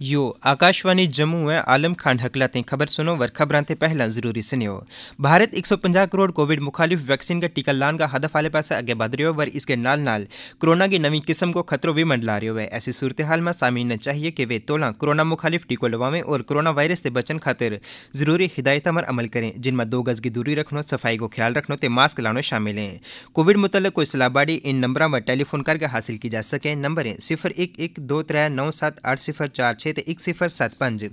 यो, आकाशवाणी जम्मू है आलम खान हकला ते खबर सुनो वर खबरां ते पहला ज़रूरी सुनियो। भारत 150 करोड़ कोविड मुखालिफ वैक्सीन का टीका लान का हदफ वाले पास आगे बढ़ रही वर इसके नाल नाल कोरोना की नवी किस्म को खतरों भी मंडला रही है। ऐसी सूरत हाल में सामीन चाहिए कि वे तोला कोरोना मुखालिफ टीको लवावें और कोरोना वायरस से बचन खातिर ज़रूरी हिदायत पर अमल करें, जिनमें दो गज की दूरी रखना, सफ़ाई को ख्याल रखना ते मास्क लाना शामिल है। कोविड मुतल कोई सलाहबाड़ी इन नंबर पर टेलीफोन करके हासिल की जा सके। नंबर है, सिफर एक एक दो त्रै नौ सत्त अठ सिफर चार छे ते एक सिफर सत्त पंज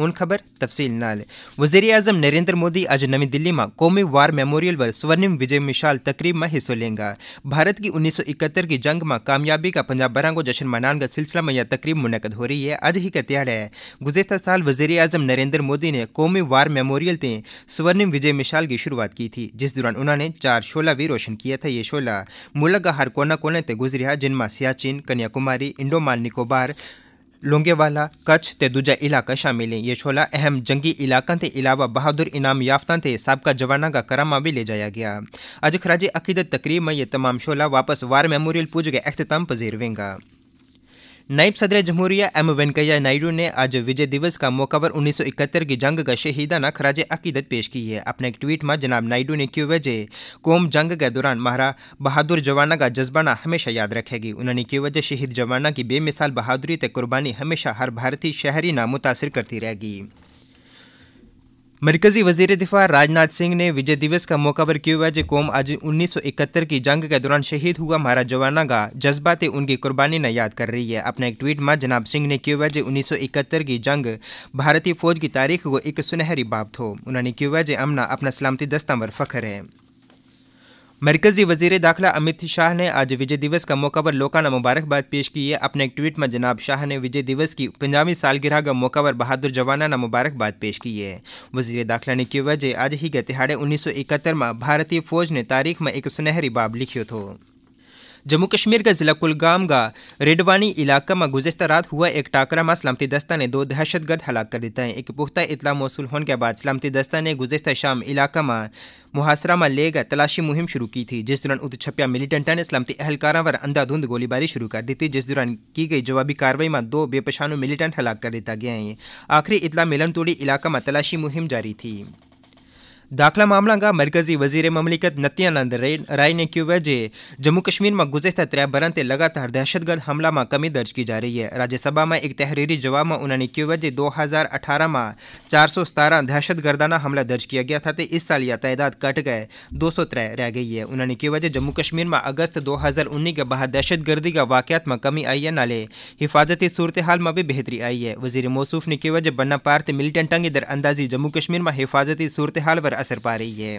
हूँ खबर तफसील नाल वज़ीर अजम नरेंद्र मोदी अज नवी दिल्ली में कौमी वार मेमोरियल पर स्वर्णिम विजय मिशाल तकरीब में हिस्सों लेंगे। भारत की उन्नीस सौ इकहत्तर की जंग में कामयाबी का पंजाब बरा को जश्न मनाने का सिलसिला में यह तकरीब मुनद हो रही है। आज ही का त्याड़ है। गुजशत साल वज़ीर अजम नरेंद्र मोदी ने कौमी वार मेमोरियल से स्वर्णिम विजय मिशाल की शुरुआत की थी, जिस दौरान उन्होंने चार शोला भी रोशन किया था। ये शोला मुल्क का हर कोना कोने से गुजरिया जिनमें सियाचिन, कन्याकुमारी इंडोमान निकोबार लोंगेवाला, कच्छ ते दूजा इलाका शामिल हैं। ये छोला अहम जंगी इलाकों के अलावा बहादुर इनाम याफ्ता थे सबका जवाना का करामा भी ले जाया गया। अज खराज अकीदत तकरीब में ये तमाम शोला वापस वार मेमोरियल पूज के अख्ताम पजीर वेंगा। नायब सदर जमहूरिया एम वेंकैया नायडू ने आज विजय दिवस का मौका पर उन्नीस सौ इकहत्तर की जंग का शहीदाना खराज अकीदत पेश की है। अपने एक ट्वीट में जनाब नायडू ने क्यों वजह, कौम जंग के दौरान महारा बहादुर जवाना का जज्बाना हमेशा याद रखेगी। उन्होंने क्यों वजह, शहीद जवाना की बेमिसाल बहादुरी ते कुर्बानी हमेशा हर भारतीय शहरी ना मुतासर करती रहेगी। मरकजी वज़ीर दिफा राजनाथ सिंह ने विजय दिवस का मौका पर किया जो कौम आज उन्नीस सौ इकहत्तर की जंग के दौरान शहीद हुआ। महाराज जवाना का जज्बात उनकी कुर्बानी न याद कर रही है। अपने एक ट्वीट में जनाब सिंह ने किया जो उन्नीस सौ इकहत्तर की जंग भारतीय फौज की तारीख को एक सुनहरी बाप थो। उन्होंने किया जो अमना अपना सलामती दस्ता पर फख्र है। मरकजी वज़ीर दाखिला अमित शाह ने आज विजय दिवस का मौका पर लोकाना मुबारकबाद पेश की है। अपने एक ट्वीट में जनाब शाह ने विजय दिवस की पंजाबी सालगिरह का मौका पर बहादुर जवाना ने मुबारकबाद पेश की है। वज़ीर दाखिला ने की वजह, आज ही के तिहाड़े उन्नीस सौ इकहत्तर में भारतीय फौज ने तारीख में एक सुनहरी बाब लिखियो थो। जम्मू कश्मीर के जिला कुलगाम का रेडवानी इलाका में गुजशत रात हुआ, एक टाकरा में सलामती दस्ता ने दो दहशतगर्द हलाक कर देता है। एक पुख्ता इतला मौसू होने के बाद सलामती दस्ता ने गुजशत शाम इलाका में मुहासरा में ले गए तलाशी मुहिम शुरू की थी, जिस दौरान उत छपिया मिलिटेंटा ने सलामती एहलकारा पर अंधाधुंध गोलीबारी शुरू कर दी थी, जिस दौरान की गई जवाबी कार्रवाई में दो बेपशानु मिलिटेंट हलाक कर दिया गया है। आखिरी इतला मिलन तोड़ी इलाका में तलाशी मुहिम जारी थी। दाखिला मामला का मरकजी वज़ीर ममलिकत नत्यानंद राय ने क्यों जे जम्मू कश्मीर में गुजशत त्रै बरन से लगातार दहशतगर्द हमला में कमी दर्ज की जा रही है राज्यसभा में एक तहरीरी जवाब में उन्होंने क्यों जे दो हज़ार अठारह में चार सौ सतारह दहशतगर्दाना हमला दर्ज किया गया था तो इस साल यह तादाद कट गए दो सौ त्रै रह गई है उन्होंने क्यों वजह जम्मू कश्मीर में अगस्त दो हज़ार उन्नीस के बाद दहशतगर्दी का वाकत में कमी आई है नाले हिफाजती सूरत हाल में भी बेहतरी आई है वज़ीर मौसूफ ने क्यों वजह बन्ना पार मिलिटेंटा की दरअंदाजी जम्मू कश्मीर में हिफाजती सूरत हाल पर असर पा रही है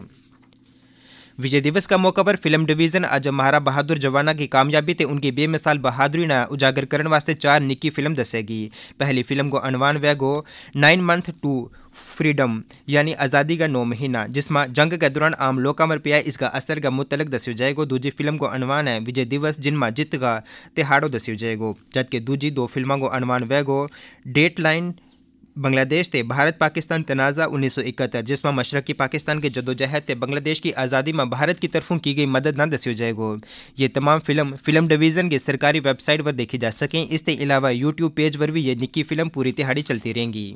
विजय दिवस का मौका पर फ़िल्म डिवीज़न अज महारा बहादुर जवाना की कामयाबी ते उनकी बेमिसाल बहादुरी ने उजागर करने वास्ते चार निक्की फ़िल्म दसेगी। पहली फ़िल्म को अनवान वैगो नाइन मंथ टू फ्रीडम, यानी आज़ादी का नौ महीना, जिसमें जंग के दौरान आम लोगों पर पिया इसका असर का मुतलक दस्यो जाएगो। दूजी फ़िल्म को अनवान है, विजय दिवस, जिनमें जित का तिहाड़ो दस्यो जाएगो। जबकि दूजी दो फ़िल्मों को अनवान वैगो डेट लाइन बांग्लादेश ते भारत पाकिस्तान तनाज़ा उन्नीस सौ इकहत्तर, जिसमें मशरकी पाकिस्तान के जदोजहद ते बांग्लादेश की आज़ादी में भारत की तरफों की गई मदद न दस्यो जाएगो। ये तमाम फ़िल्म फ़िल्म डिवीज़न की सरकारी वेबसाइट पर देखी जा सकें। इसके अलावा यूट्यूब पेज पर भी ये निक्की फ़िल्म पूरी तिहाड़ी चलती रहेंगी।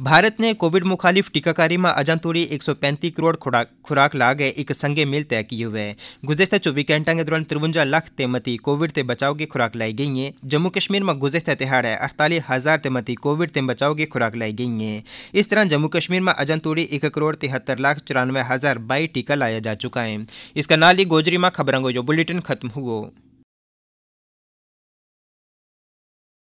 भारत ने कोविड मुखालिफ टीकाकारी में अजन तोड़ी एक सौ पैंतीस करोड़ खुराक ला गए एक संगे मिल तय किए हुए गुजशत चौबीस घंटा के दौरान तिरवंजा लाख तेमती कोविड ते बचाव की खुराक लाई गई है जम्मू कश्मीर में गुजशत तिहाड़ है अड़तालीस हज़ार तेमती कोविड ते बचाव की खुराक लाई गई है इस तरह जम्मू कश्मीर में अजन तोड़ी एक करोड़ तिहत्तर लाख चौरानवे हज़ार बाई टीका लाया जा चुका है इसका नाली गोजरी में खबरों को बुलेटिन खत्म हुआ